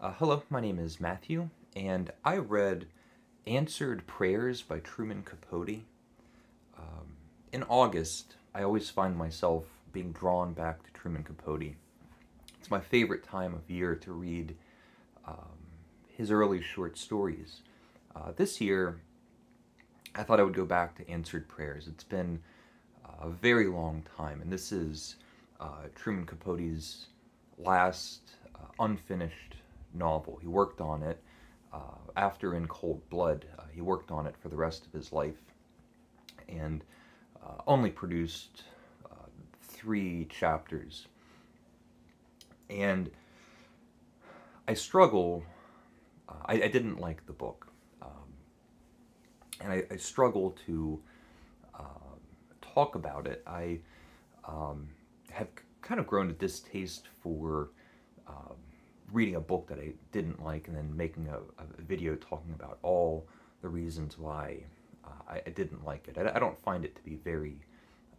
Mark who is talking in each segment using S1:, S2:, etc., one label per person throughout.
S1: Uh, hello, my name is Matthew, and I read Answered Prayers by Truman Capote. Um, in August, I always find myself being drawn back to Truman Capote. It's my favorite time of year to read um, his early short stories. Uh, this year, I thought I would go back to Answered Prayers. It's been a very long time, and this is uh, Truman Capote's last uh, unfinished novel. He worked on it uh, after In Cold Blood. Uh, he worked on it for the rest of his life and uh, only produced uh, three chapters. And I struggle, uh, I, I, didn't like the book. Um, and I, I, struggle to um, talk about it. I um, have kind of grown a distaste for um, reading a book that I didn't like and then making a, a video talking about all the reasons why uh, I, I, didn't like it. I, I, don't find it to be very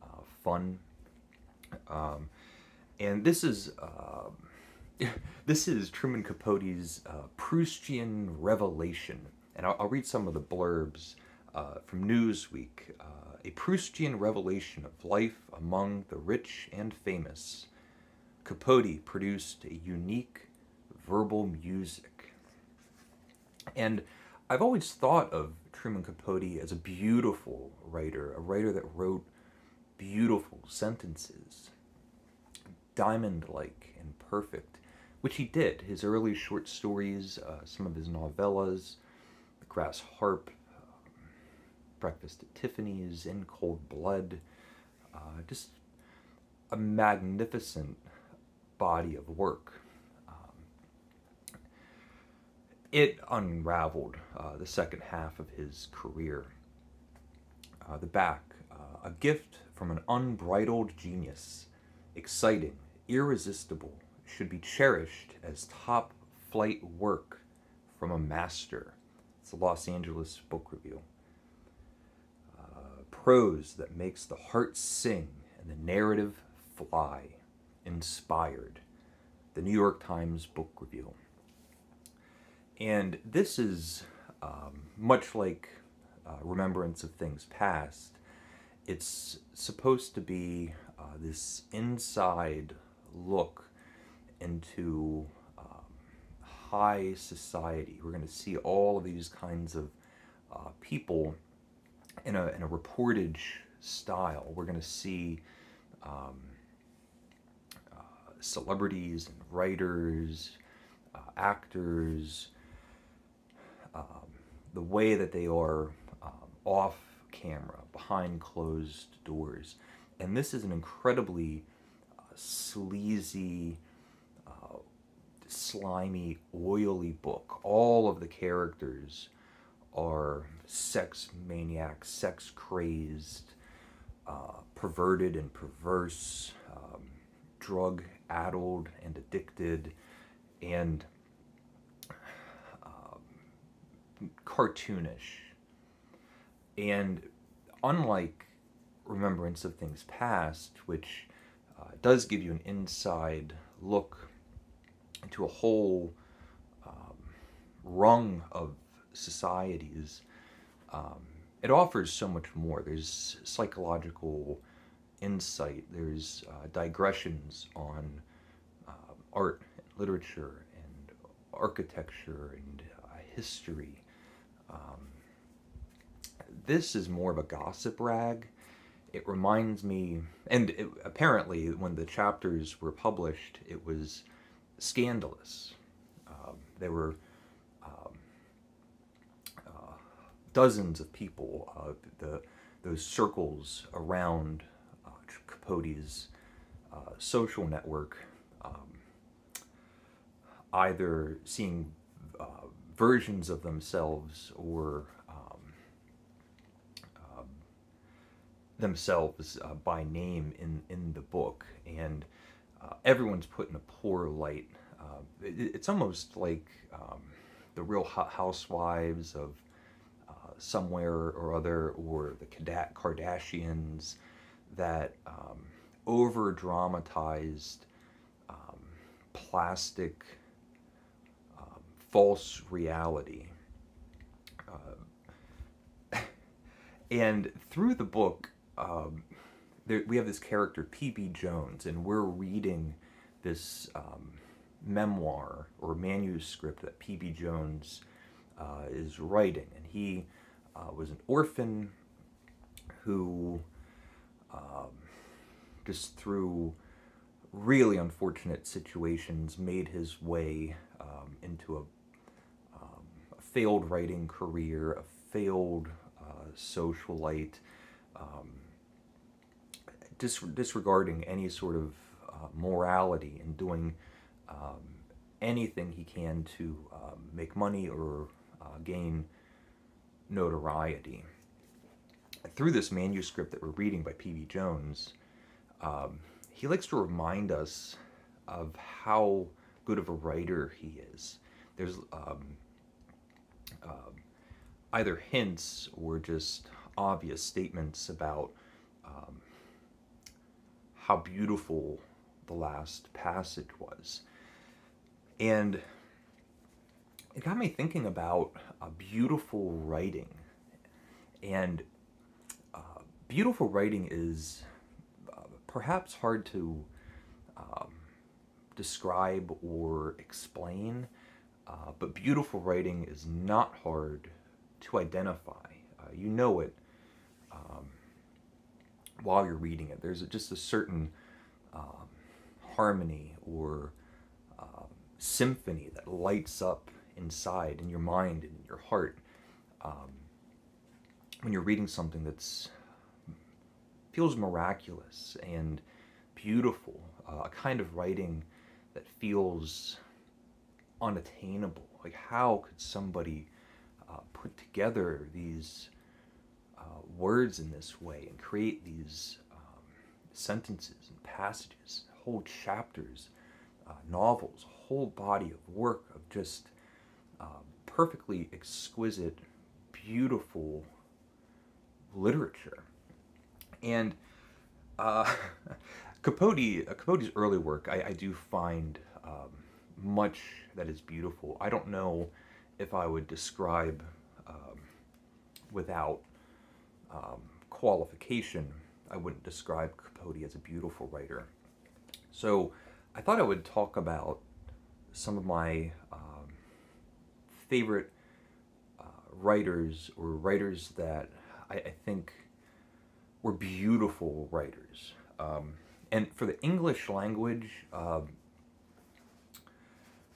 S1: uh, fun. Um, and this is uh, this is Truman Capote's uh, Proustian Revelation, and I'll, I'll, read some of the blurbs uh, from Newsweek. Uh, a Proustian revelation of life among the rich and famous. Capote produced a unique verbal music. And I've always thought of Truman Capote as a beautiful writer, a writer that wrote beautiful sentences, diamond like and perfect, which he did. His early short stories, uh, some of his novellas, The Grass Harp, um, Breakfast at Tiffany's, In Cold Blood, uh, just a magnificent body of work it unraveled uh, the second half of his career. Uh, the back, uh, a gift from an unbridled genius, exciting, irresistible, should be cherished as top flight work from a master. It's the Los Angeles Book Review. Uh, prose that makes the heart sing and the narrative fly. Inspired. The New York Times Book Review. And this is um, much like uh, Remembrance of Things Past. It's supposed to be uh, this inside look into um, high society. We're going to see all of these kinds of uh, people in a, in a reportage style. We're going to see um, uh, celebrities and writers, uh, actors, um, the way that they are um, off camera, behind closed doors. And this is an incredibly uh, sleazy, uh, slimy, oily book. All of the characters are sex maniacs, sex crazed, uh, perverted and perverse, um, drug addled and addicted, and cartoonish. And unlike Remembrance of Things Past, which uh, does give you an inside look into a whole um, rung of societies, um, it offers so much more. There's psychological insight, there's uh, digressions on uh, art, and literature, and architecture, and uh, history, this is more of a gossip rag. It reminds me, and it, apparently when the chapters were published, it was scandalous. Um, there were um, uh, dozens of people, uh, the those circles around uh, Capote's uh, social network, um, either seeing uh, versions of themselves or um, uh, themselves uh, by name in, in the book. And uh, everyone's put in a poor light. Uh, it, it's almost like um, the real housewives of uh, somewhere or other, or the Kardashians that um, over dramatized um, plastic false reality. Uh, and through the book, um, there, we have this character, P.B. Jones, and we're reading this um, memoir or manuscript that P.B. Jones uh, is writing. And he uh, was an orphan who, um, just through really unfortunate situations, made his way um, into a, um, a, failed writing career, a failed uh, socialite, um, dis- disregarding any sort of uh, morality and doing um, anything he can to um, make money or uh, gain notoriety. Through this manuscript that we're reading by P.B. Jones, um, he likes to remind us of how good of a writer he is. There's um, uh, either hints or just obvious statements about um, how beautiful the last passage was. And it got me thinking about a beautiful writing. And uh, beautiful writing is uh, perhaps hard to um, describe or explain, uh, but beautiful writing is not hard to identify. Uh, you know it while you're reading it. There's just a certain um, harmony or uh, symphony that lights up inside in your mind and in your heart um, when you're reading something that's feels miraculous and beautiful, uh, a kind of writing that feels unattainable. Like, how could somebody uh, put together these uh, words in this way and create these um, sentences and passages, whole chapters, uh, novels, a whole body of work of just uh, perfectly exquisite, beautiful literature. And uh, Capote, uh, Capote's early work, I, I do find um, much that is beautiful. I don't know if I would describe um, without um, qualification, I wouldn't describe Capote as a beautiful writer. So I thought I would talk about some of my um, favorite uh, writers or writers that I, I, think were beautiful writers. Um, and for the English language, uh,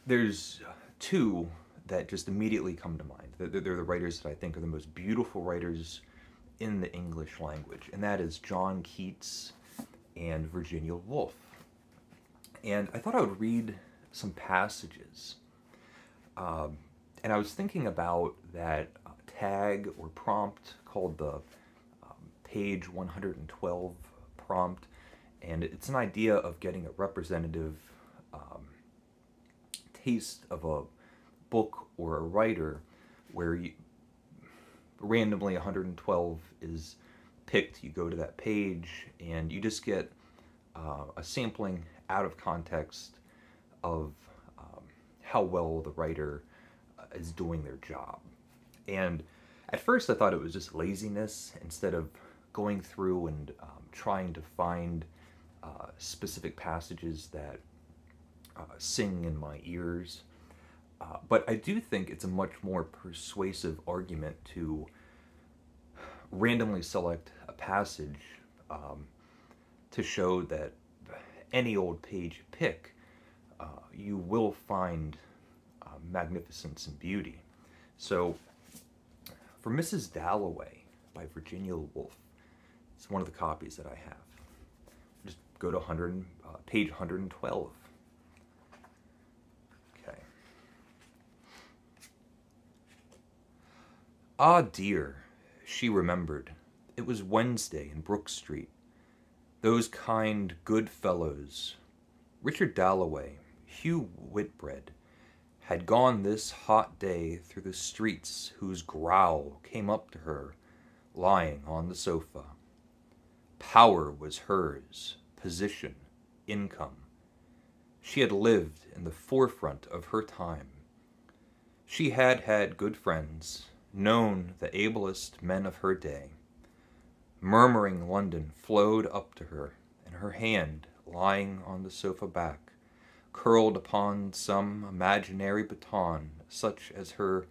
S1: there's two that just immediately come to mind. They're, they're the writers that I think are the most beautiful writers in the English language, and that is John Keats and Virginia Woolf. And I thought I would read some passages. Um, and I was thinking about that uh, tag or prompt called the um, page 112 prompt. And it's an idea of getting a representative um, taste of a book or a writer where you, randomly 112 is picked. You go to that page and you just get uh, a sampling out of context of um, how well the writer uh, is doing their job. And at first I thought it was just laziness instead of going through and um, trying to find uh, specific passages that uh, sing in my ears. Uh, but I do think it's a much more persuasive argument to randomly select a passage um, to show that any old page you pick, uh, you will find uh, magnificence and beauty. So, for Mrs. Dalloway by Virginia Woolf, it's one of the copies that I have. Just go to 100, uh, page 112. Ah, dear, she remembered. It was Wednesday in Brook Street. Those kind, good fellows, Richard Dalloway, Hugh Whitbread, had gone this hot day through the streets whose growl came up to her lying on the sofa. Power was hers, position, income. She had lived in the forefront of her time. She had had good friends, known the ablest men of her day. Murmuring London flowed up to her, and her hand, lying on the sofa back, curled upon some imaginary baton such as her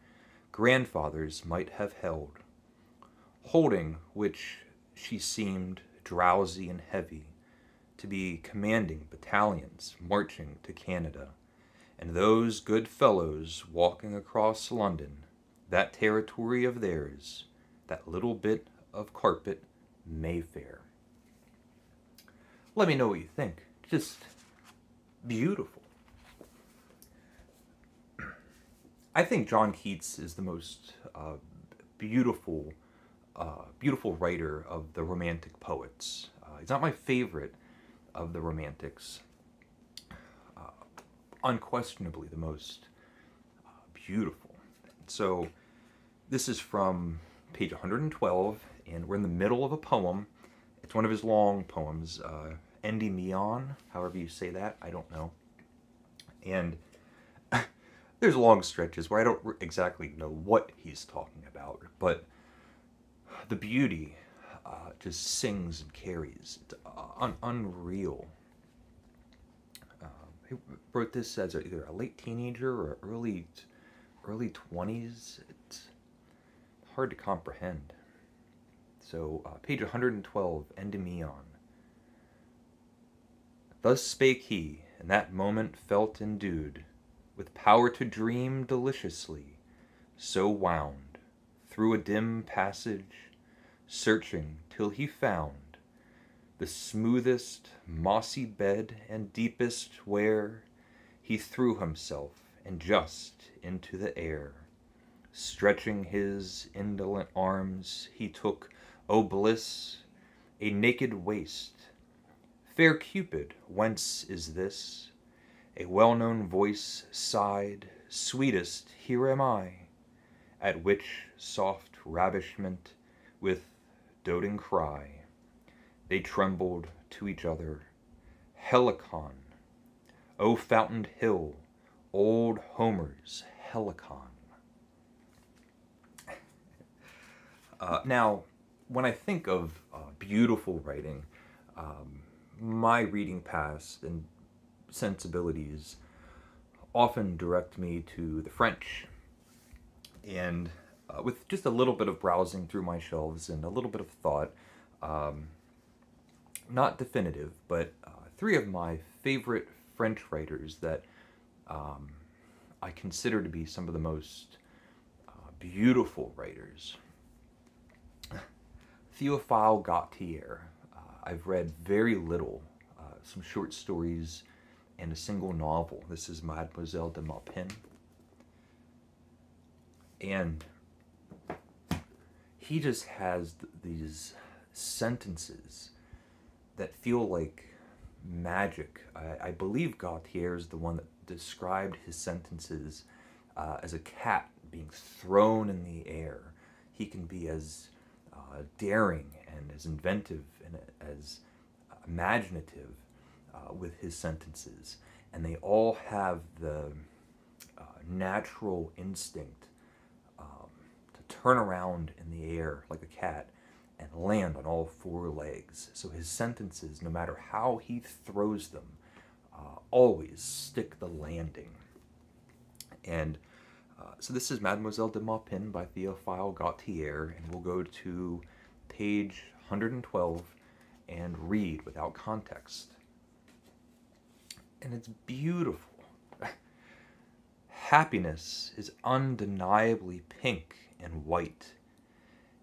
S1: grandfather's might have held, holding which she seemed drowsy and heavy, to be commanding battalions marching to Canada, and those good fellows walking across London, that territory of theirs, that little bit of carpet, Mayfair. Let me know what you think. Just beautiful. I think John Keats is the most uh, beautiful, uh, beautiful writer of the Romantic poets. Uh, he's not my favorite of the Romantics. Uh, unquestionably, the most uh, beautiful. So, this is from page 112, and we're in the middle of a poem. It's one of his long poems, uh, Endymion, however you say that, I don't know. And there's long stretches where I don't exactly know what he's talking about, but the beauty uh, just sings and carries. It's un- unreal. Uh, he wrote this as either a late teenager or early early 20s. Hard to comprehend. So, uh, page 112, Endymion. Thus spake he, and that moment felt endued with power to dream deliciously, so wound through a dim passage, searching till he found the smoothest mossy bed and deepest where he threw himself and just into the air. Stretching his indolent arms, he took, O bliss, a naked waist. Fair Cupid, whence is this? A well known voice sighed, Sweetest, here am I. At which soft ravishment, with doting cry, they trembled to each other. Helicon, O fountained hill, old Homer's Helicon. Uh, now, when I think of uh, beautiful writing, um, my reading past and sensibilities often direct me to the French. And uh, with just a little bit of browsing through my shelves and a little bit of thought, um, not definitive, but uh, three of my favorite French writers that um, I consider to be some of the most uh, beautiful writers Theophile Gautier. Uh, I've read very little, uh, some short stories and a single novel. This is Mademoiselle de Maupin. And he just has th- these sentences that feel like magic. I, I believe Gautier is the one that described his sentences uh, as a cat being thrown in the air. He can be as uh, daring and as inventive and as imaginative uh, with his sentences. And they all have the uh, natural instinct um, to turn around in the air like a cat and land on all four legs. So his sentences, no matter how he throws them, uh, always stick the landing. And uh, so this is Mademoiselle de Maupin by Theophile Gautier, and we'll go to page 112 and read without context. And it's beautiful. Happiness is undeniably pink and white.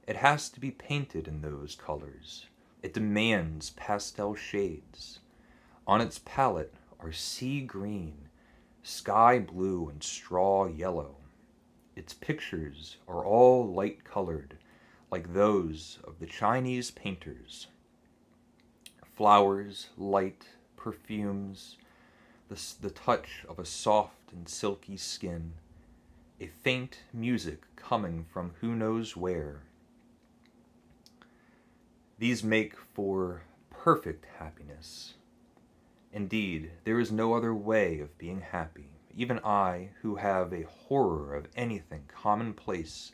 S1: It has to be painted in those colors. It demands pastel shades. On its palette are sea green, sky blue, and straw yellow. Its pictures are all light colored, like those of the Chinese painters. Flowers, light, perfumes, the, the touch of a soft and silky skin, a faint music coming from who knows where. These make for perfect happiness. Indeed, there is no other way of being happy even I, who have a horror of anything commonplace,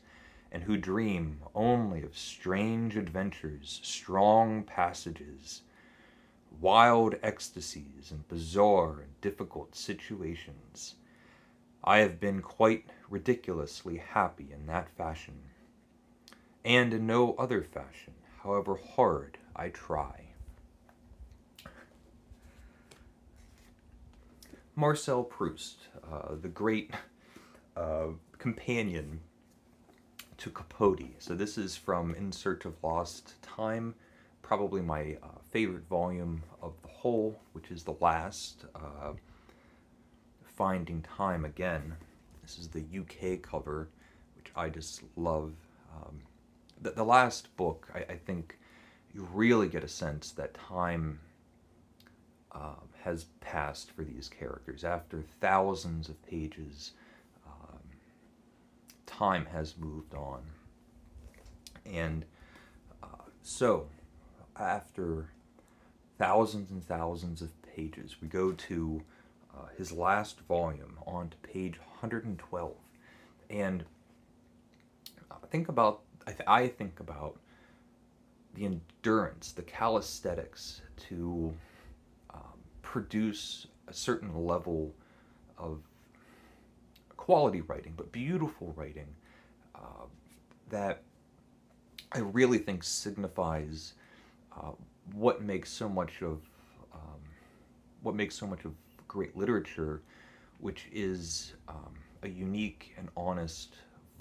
S1: and who dream only of strange adventures, strong passages, wild ecstasies, and bizarre and difficult situations. I have been quite ridiculously happy in that fashion, and in no other fashion, however hard I try. Marcel Proust, uh, the great uh, companion to Capote. So this is from In Search of Lost Time, probably my uh, favorite volume of the whole, which is the last, uh, Finding Time Again. This is the UK cover, which I just love. Um, the, the last book, I, I think you really get a sense that time uh, has passed for these characters. After thousands of pages, um, time has moved on. And uh, so, after thousands and thousands of pages, we go to uh, his last volume on to page 112. And think about, I, th- I think about the endurance, the calisthenics to produce a certain level of quality writing, but beautiful writing uh, that I really think signifies uh, what makes so much of um, what makes so much of great literature, which is um, a unique and honest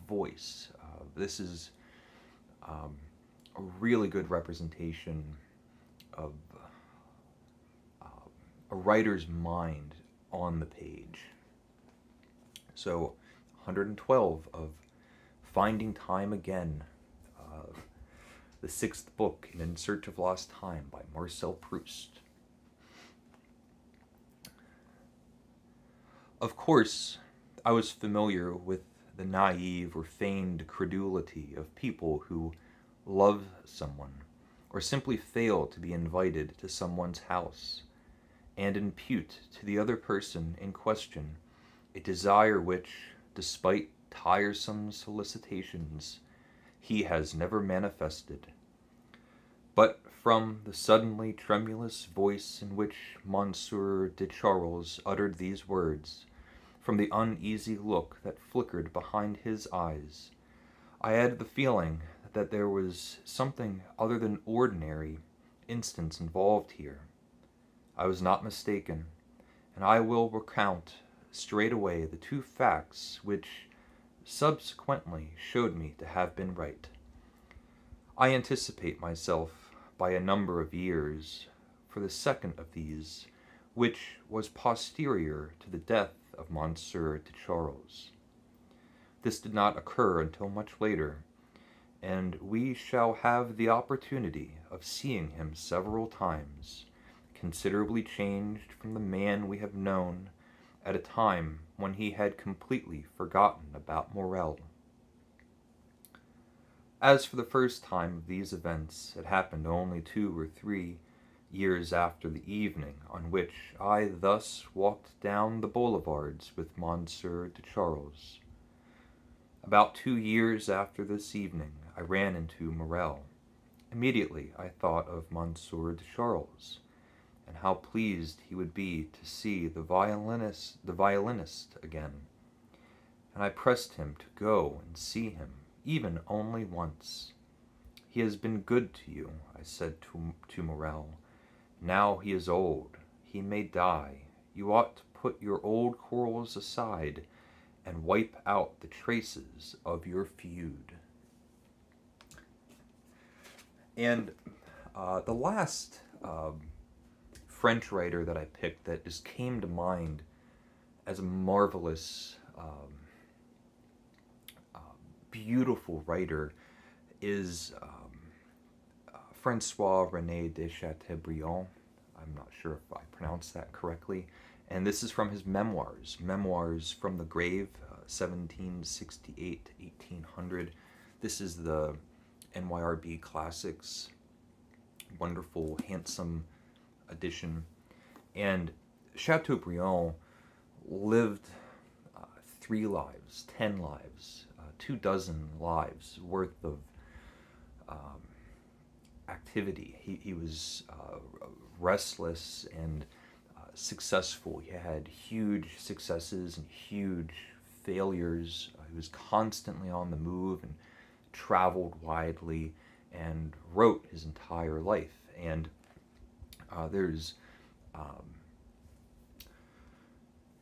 S1: voice. Uh, this is um, a really good representation of uh, a writer's mind on the page. So, 112 of Finding Time Again, uh, the sixth book in In Search of Lost Time by Marcel Proust. Of course, I was familiar with the naive or feigned credulity of people who love someone, or simply fail to be invited to someone's house, and impute to the other person in question a desire which, despite tiresome solicitations, he has never manifested. But from the suddenly tremulous voice in which Monsieur de Charlus uttered these words, from the uneasy look that flickered behind his eyes, I had the feeling that there was something other than ordinary instance involved here. I was not mistaken, and I will recount straightway the two facts which subsequently showed me to have been right. I anticipate myself by a number of years for the second of these, which was posterior to the death of Monsieur de Charlus. This did not occur until much later, and we shall have the opportunity of seeing him several times, considerably changed from the man we have known at a time when he had completely forgotten about Morel. As for the first time of these events, it happened only two or three years after the evening on which I thus walked down the boulevards with Monsieur de Charlus. About two years after this evening, I ran into Morel. Immediately I thought of Monsieur de Charlus, and how pleased he would be to see the violinist, the violinist again. And I pressed him to go and see him, even only once. He has been good to you, I said to, to Morel. Now he is old. He may die. You ought to put your old quarrels aside and wipe out the traces of your feud. And uh, the last um, French writer that I picked that just came to mind as a marvelous, um, uh, beautiful writer is um, uh, Francois Rene de Chateaubriand. I'm not sure if I pronounced that correctly. And this is from his memoirs, Memoirs from the Grave, uh, 1768 1800. This is the NYRB Classics, wonderful, handsome edition. And Chateaubriand lived three lives, ten lives, uh, two dozen lives worth of um, activity. He, he was uh, restless and uh, successful. He had huge successes and huge failures. Uh, he was constantly on the move and traveled widely and wrote his entire life. And uh, there's um,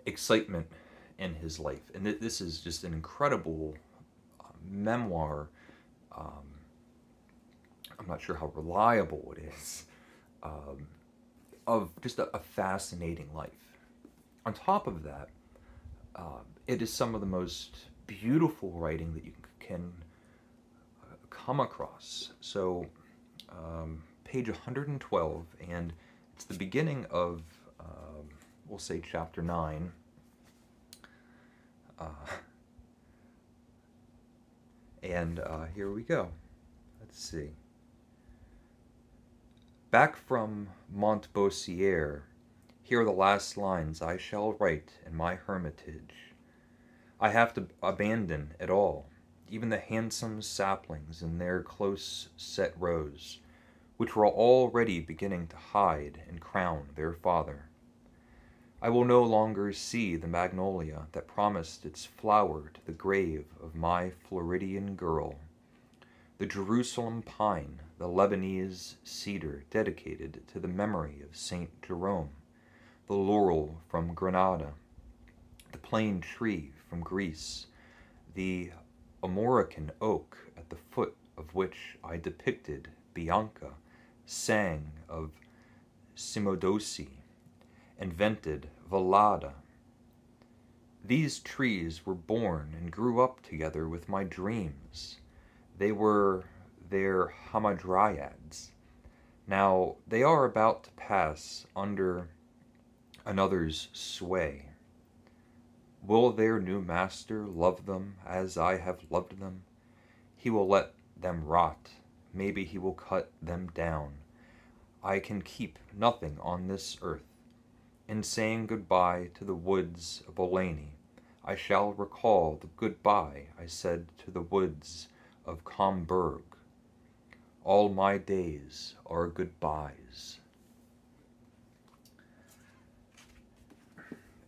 S1: excitement in his life. And th- this is just an incredible uh, memoir. Um, I'm not sure how reliable it is, um, of just a, a, fascinating life. On top of that, uh, it is some of the most beautiful writing that you can uh, come across. So, um, page 112, and it's the beginning of, um, we'll say, chapter 9. Uh, and uh, here we go. Let's see. Back from Montboissier, here are the last lines I shall write in my hermitage. I have to abandon it all, even the handsome saplings in their close set rows, which were already beginning to hide and crown their father. I will no longer see the magnolia that promised its flower to the grave of my Floridian girl the Jerusalem pine, the Lebanese cedar dedicated to the memory of Saint Jerome, the laurel from Granada, the plane tree from Greece, the Armorican oak at the foot of which I depicted Bianca, sang of Cymodocée, invented Velléda. These trees were born and grew up together with my dreams they were their hamadryads. Now they are about to pass under another's sway. Will their new master love them as I have loved them? He will let them rot. Maybe he will cut them down. I can keep nothing on this earth. In saying goodbye to the woods of Aulnay, I shall recall the goodbye I said to the woods of Combourg. All my days are goodbyes.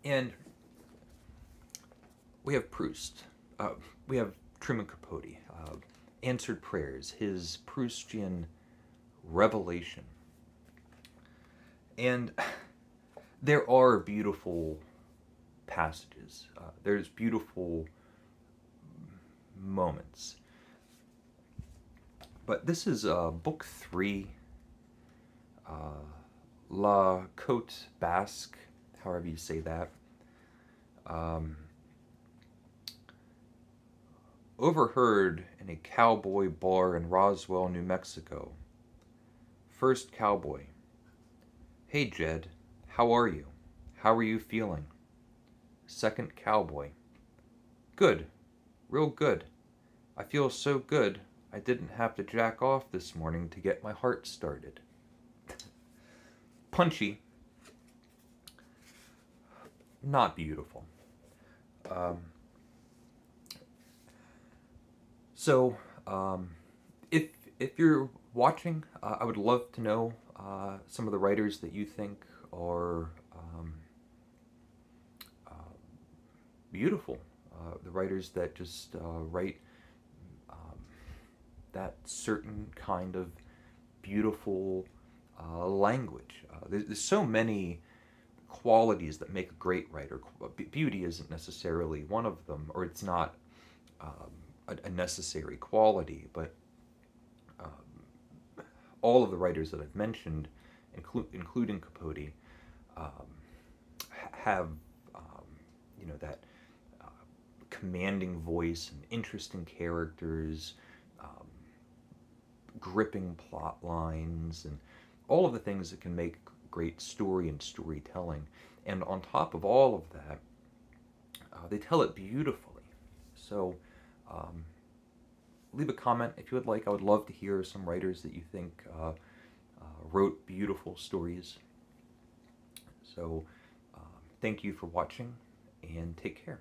S1: And we have Proust. Uh, we have Truman Capote. Uh, answered prayers, his Proustian revelation. And there are beautiful passages. Uh, there's beautiful moments. But this is uh, book three, uh, La Côte Basque, however you say that. Um, overheard in a cowboy bar in Roswell, New Mexico. First cowboy. Hey Jed, how are you? How are you feeling? Second cowboy. Good, real good. I feel so good I didn't have to jack off this morning to get my heart started. Punchy. Not beautiful. Um, so, um, if if you're watching, uh, I would love to know uh, some of the writers that you think are um, uh, beautiful. Uh, the writers that just uh, write that certain kind of beautiful uh, language. Uh, there's, there's, so many qualities that make a great writer. Beauty isn't necessarily one of them, or it's not um, a, a, necessary quality, but um, all of the writers that I've mentioned, inclu- including Capote, um, have um, you know that uh, commanding voice and interesting characters gripping plot lines and all of the things that can make great story and storytelling. And on top of all of that, uh, they tell it beautifully. So, um, leave a comment if you would like. I would love to hear some writers that you think uh, uh, wrote beautiful stories. So, um, thank you for watching and take care.